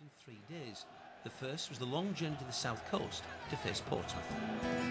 in three days. The first was the long journey to the south coast to face Portsmouth.